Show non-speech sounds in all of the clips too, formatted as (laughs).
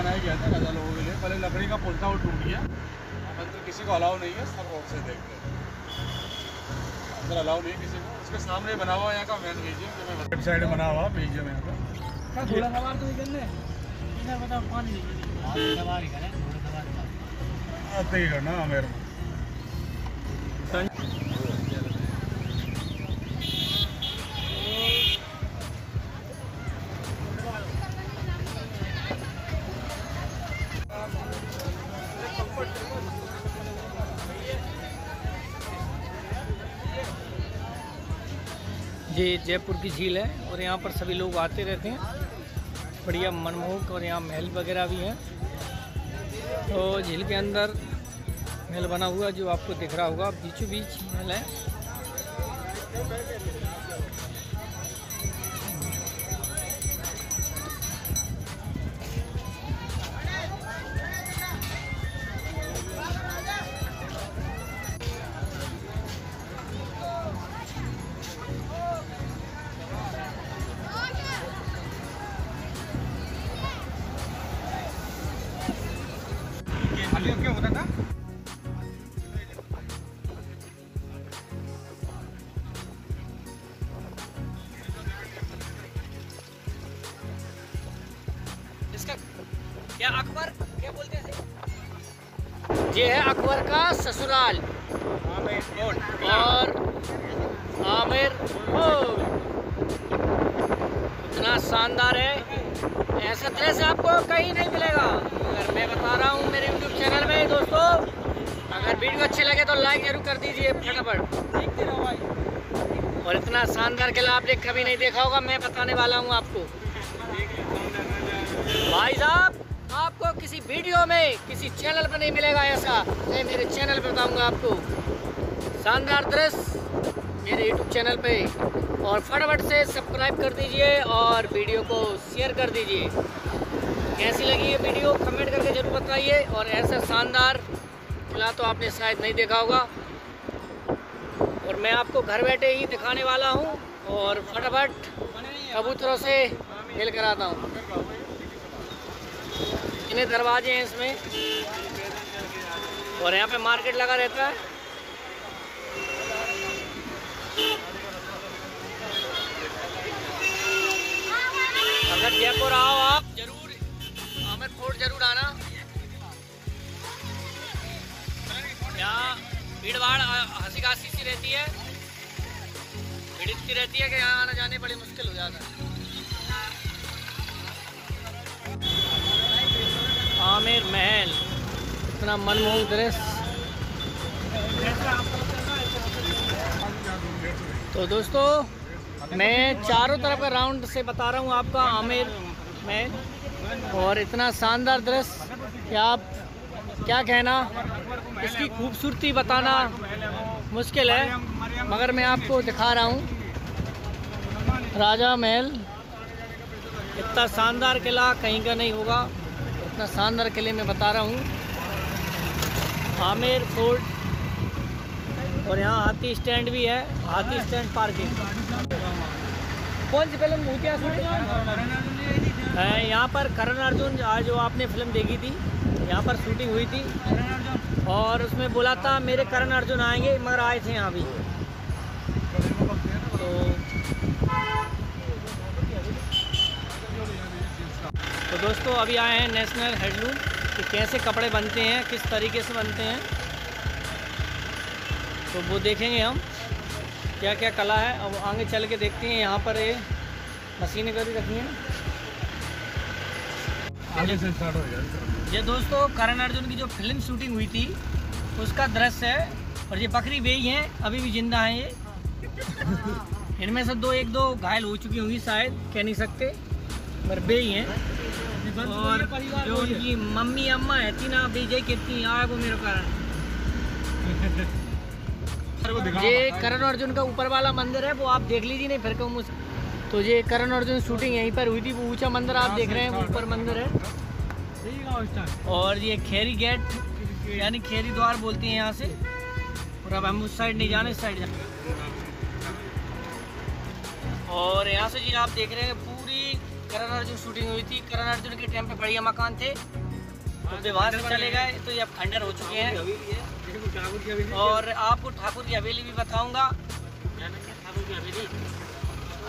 बनाया गया था राजा लोगों के लिए। पहले लकड़ी का पुल था वो टूट गया। अब अंदर किसी को अलाउ नहीं है सब रोड से देखते हैं। अंदर अलाउ नहीं है किसी को। उसके सामने बना हुआ यहाँ का मेन म्यूज़ियम जो साइड बना हुआ म्यूज़ियम यहाँ का थोड़ा सवार तो निकलने इधर बताओ पानी सवारी करें आते ही करना मेरे ये जयपुर की झील है और यहाँ पर सभी लोग आते रहते हैं। बढ़िया मनमोहक और यहाँ महल वगैरह भी हैं। तो झील के अंदर महल बना हुआ जो आपको दिख रहा होगा बीचों बीच महल है। इसका क्या अकबर? क्या बोलते हैं ये है अकबर का ससुराल। और आमिर। इतना शानदार है। ऐसा ड्रेस आपको कहीं नहीं मिलेगा। अगर मैं बता रहा हूँ मेरे यूट्यूब चैनल में, दोस्तों, अगर वीडियो अच्छे लगे तो लाइक ज़रूर कर दीजिए, फटाफट। और इतना शानदार किला आपने कभी नहीं देखा होगा, मैं बताने वाला हूँ आपको। भाई साहब, आपको किसी वीडियो में, किसी चैनल पर नहीं मिलेगा ऐसा। मैं मेरे चैनल पर बताऊँगा आपको। शानदार दृश्य। मेरे यूट्यूब चैनल पे। और फटाफट से सब्सक्राइब कर दीजिए और वीडियो को शेयर कर दीजिए। कैसी लगी ये वीडियो? कमेंट करके ज़रूर बताइए। और ऐसा शानदार किला तो आपने शायद नहीं देखा होगा। और मैं आपको घर बैठे ही दिखाने वाला हूँ। और फटाफट कबूतरों से मिल कर आता हूँ। इतने दरवाजे हैं इसमें। और यहाँ पे मार्केट लगा रहता है। अगर जयपुर आओ आप, ज़रूर आमिर फोर्ट ज़रूर आना। यहाँ भीड़ भाड़ हँसी खासी सी रहती है। भीड़ इतनी रहती है कि यहाँ आना जाने बड़ी मुश्किल हो जाता है। आमिर महल, इतना मनमोहक दृश्य। तो दोस्तों मैं चारों तरफ़ का राउंड से बता रहा हूँ आपका, आमिर महल और इतना शानदार दृश्य, कि आप क्या कहना? इसकी खूबसूरती बताना मुश्किल है, मगर मैं आपको दिखा रहा हूँ। राजा महल, इतना शानदार किला कहीं का नहीं होगा, इतना शानदार किले में बता रहा हूँ। आमिर फोर्ट और यहाँ हाथी स्टैंड भी है, हाथी स्टैंड पार्किंग। कौन सी फ़िल्म है यहाँ पर करण अर्जुन, आज जो आपने फ़िल्म देखी थी। यहाँ पर शूटिंग हुई थी। और उसमें बोला था, मेरे करण अर्जुन आएँगे, मगर आए थे यहाँ भी। तो तो दोस्तों, अभी आए हैं नेशनल हेडलूम कि कैसे कपड़े बनते हैं, किस तरीके से बनते हैं। तो वो देखेंगे हम क्या क्या कला है। अब आगे चल के देखते हैं यहाँ पर ये मशीनें करी रखी हैं। आगे से स्टार्ट हो ये दोस्तों करण अर्जुन की जो फ़िल्म शूटिंग हुई थी उसका दृश्य है और ये बकरी बेई हैं अभी भी ज़िंदा हैं ये। इनमें से दो एक दो घायल हो चुकी होंगी शायद कह नहीं सकते पर बेई हैं। और जो उनकी मम्मी अम्मा है थी ना विजय कितनी आए वो मेरे कारण। (laughs) ये करण अर्जुन का ऊपर वाला मंदिर है वो आप देख लीजिए नहीं फिर कहूँ तो ये करण अर्जुन शूटिंग यहीं पर हुई थी वो ऊँचा मंदिर आप देख रहे हैं वो ऊपर मंदिर है। और ये खेरी गेट यानी खेरी द्वार बोलते हैं यहाँ से। और अब हम उस साइड नहीं जाना इस साइड जाने। और यहाँ से जी आप देख रहे हैं पूरी करण अर्जुन शूटिंग हुई थी। करण अर्जुन के टाइम पे बढ़िया मकान थे। तो से चले गए तो ये अब खंडर हो चुके हैं। और आपको ठाकुर की हवेली भी बताऊँगा। ठाकुर की हवेली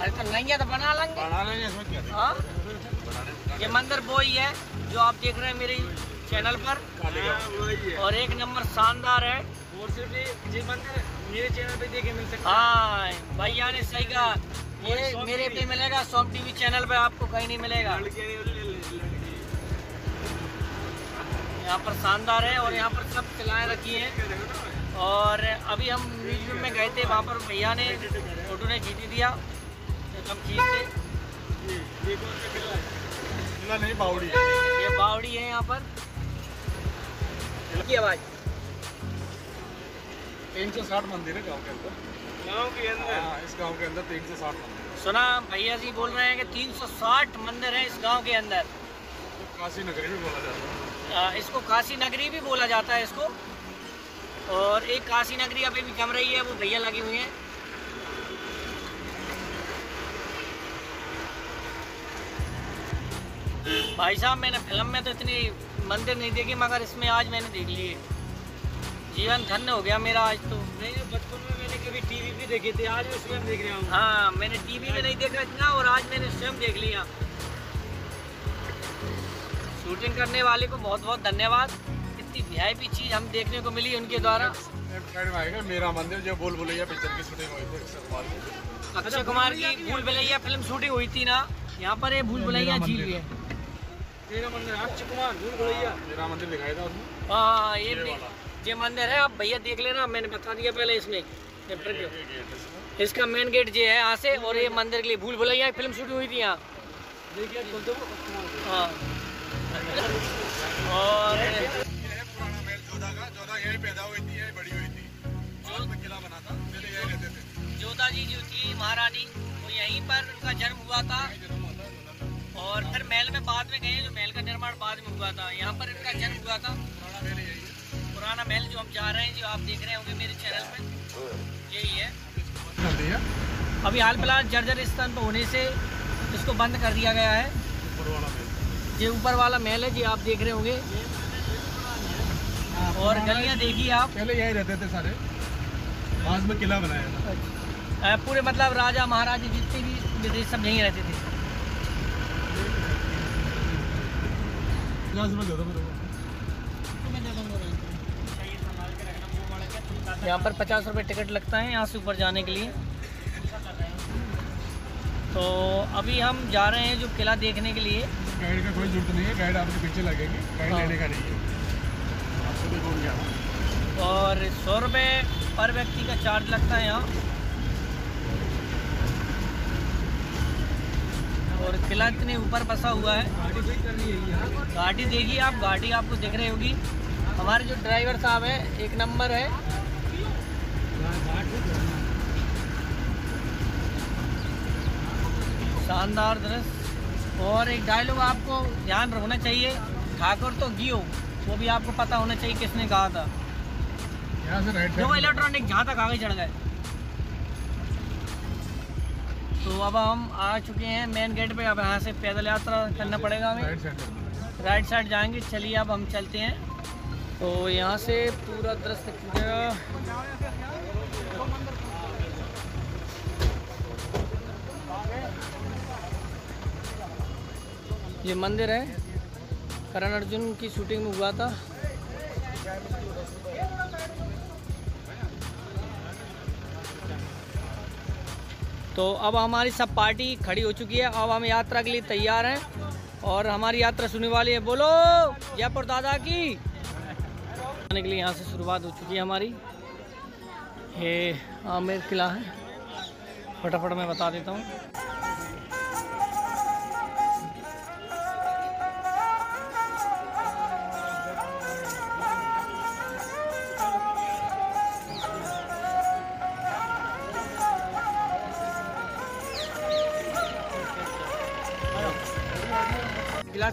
अरे तो नहीं है तो बना लेंगे। हाँ? बना लेंगे ये मंदिर वो ही है जो आप देख रहे हैं मेरे चैनल पर। और एक नंबर शानदार है। मेरे चैनल पे देखे मिल हाँ। भैया ने सही कहा। ये मेरे पे मिलेगा सोम टीवी चैनल पे आपको कहीं नहीं मिलेगा। यहाँ पर शानदार है और यहाँ पर सब कलाएँ रखी हैं। और अभी हम म्यूज़ियम में गए थे वहाँ पर भैया ने फ़ोटो ने खींच दिया हम खींचते नहीं बावड़ी ये बावड़ी है यहाँ पर। आवाज़ तीन सौ साठ मंदिर है गाँव के अंदर। गाँव के अंदर? हाँ, इस गाँव के अंदर तीन सौ साठ मंदिर सुना भैया जी बोल रहे हैं कि तीन सौ साठ मंदिर है इस गाँव के अंदर। काशी नगरी भी बोला जाता है। इसको काशी नगरी भी बोला जाता है इसको। और एक काशी नगरी अभी भी कम रही है वो भैया लगी हुई है। भाई साहब मैंने फ़िल्म में तो इतनी मंदिर नहीं देखी मगर इसमें आज मैंने देख लिए जीवन धन्य हो गया मेरा आज तो। नहीं बचपन में मैंने कभी टीवी भी देखे थे आज मैं स्वयं देख रहा हूँ। हाँ मैंने टीवी में नहीं देखा इतना और आज मैंने स्वयं देख लिया। शूटिंग करने वाले को बहुत बहुत धन्यवाद। इतनी वीआईपी चीज़ हम देखने को मिली उनके द्वारा। मेरा मंदिर जो बोल बुलैया पिक्चर की शूटिंग हुई थी अक्षय कुमार की। भूल भुलैया फ़िल्म शूटिंग हुई थी ना यहाँ पर ये भूल भुलैया झील है। मेरा मंदिर अक्षय कुमार भूल भुलैया। हाँ। मंदिर दिखाई था उसमें। हाँ, ये ये मंदिर है आप भैया देख लेना मैंने बता दिया पहले इसमें। इसका मेन गेट जो है यहाँ से और ये मंदिर के लिए भूल भुलैया फ़िल्म शूटिंग हुई थी यहाँ। हाँ। और जोधा जी जो थी महारानी, वो यहीं पर उनका जन्म हुआ था। और फिर महल में बाद में गए, जो महल का निर्माण बाद में हुआ था। यहाँ पर इनका जन्म हुआ था। पुराना महल जो हम जा रहे हैं, जो आप देख रहे होंगे मेरे चैनल पे, यही है। अभी हाल फ़िलहाल जर्जर स्थान पर होने से इसको बंद कर दिया गया है। ये ऊपर वाला महल है जी आप देख रहे होंगे। हाँ, और गलियाँ देखिए आप। पहले यही रहते थे सारे। बाद में किला बनाया था। पूरे मतलब राजा महाराजा जितने भी विदेश सब यहीं रहते थे। यहाँ पर पचास रुपये टिकट लगता है यहाँ से ऊपर जाने के लिए। तो अभी हम जा रहे हैं जो किला देखने के लिए। गाइड का कोई ज़रूरत नहीं है गाइड आपके पीछे लगेगी गाइड हाँ। लेने का नहीं है। आपसे भी घूम जाना और सौ रुपये पर व्यक्ति का चार्ज लगता है यहाँ। और किला इतने ऊपर बसा हुआ है। गाड़ी देखिए आप गाड़ी आपको दिख रही होगी। हमारे जो ड्राइवर साहब है एक नंबर है। शानदार दृश्य। और एक डायलॉग आपको ध्यान रखना चाहिए। ठाकुर तो गियो वो भी आपको पता होना चाहिए किसने कहा था। जो इलेक्ट्रॉनिक जहाँ तक आगे चढ़ गए। तो अब हम आ चुके हैं मेन गेट पे। अब यहाँ से पैदल यात्रा करना पड़ेगा हमें। राइट साइड जाएँगे चलिए अब हम चलते हैं। तो यहाँ से पूरा दृश्य ये मंदिर है। करण अर्जुन की शूटिंग में हुआ था। तो अब हमारी सब पार्टी खड़ी हो चुकी है। अब हम यात्रा के लिए तैयार हैं और हमारी यात्रा सुनने वाली है। बोलो, जयपुर दादा की। आने के लिए यहाँ से शुरुआत हो चुकी है हमारी। ये आमेर किला है। फटाफट मैं बता देता हूँ।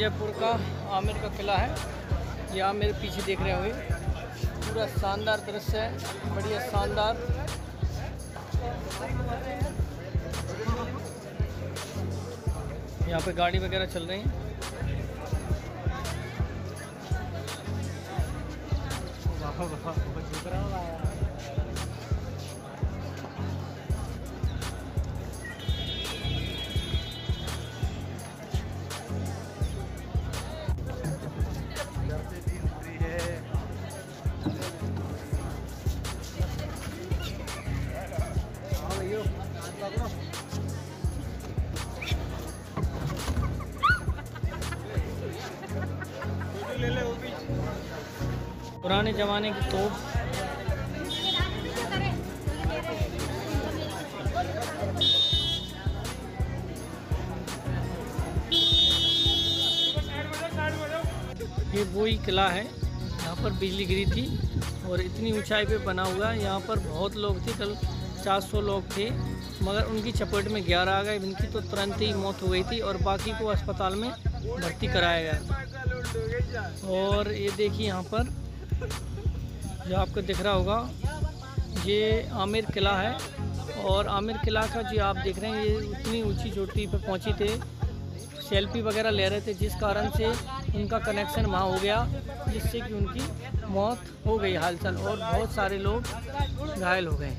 जयपुर का आमिर का किला है। ये आप मेरे पीछे देख रहे होंगे। पूरा शानदार दृश्य है। बढ़िया शानदार। यहाँ पे गाड़ी वगैरह चल रही है। पुराने ज़माने की तोप ये वो ही किला है, यहाँ पर बिजली गिरी थी और इतनी ऊंचाई पे बना हुआ है। यहाँ पर बहुत लोग थे, कल 400 लोग थे, मगर उनकी चपेट में 11 आ गए। इनकी तो तुरंत ही मौत हो गई थी और बाकी को अस्पताल में भर्ती कराया गया। और ये देखिए यहाँ पर जो आपको दिख रहा होगा, ये आमिर किला है। और आमिर किला का जो आप देख रहे हैं, ये उतनी ऊँची चोटी पर पहुँची थे। सेल्फी वगैरह ले रहे थे, जिस कारण से उनका कनेक्शन वहाँ हो गया, जिससे कि उनकी मौत हो गई हालचाल। और बहुत सारे लोग घायल हो गए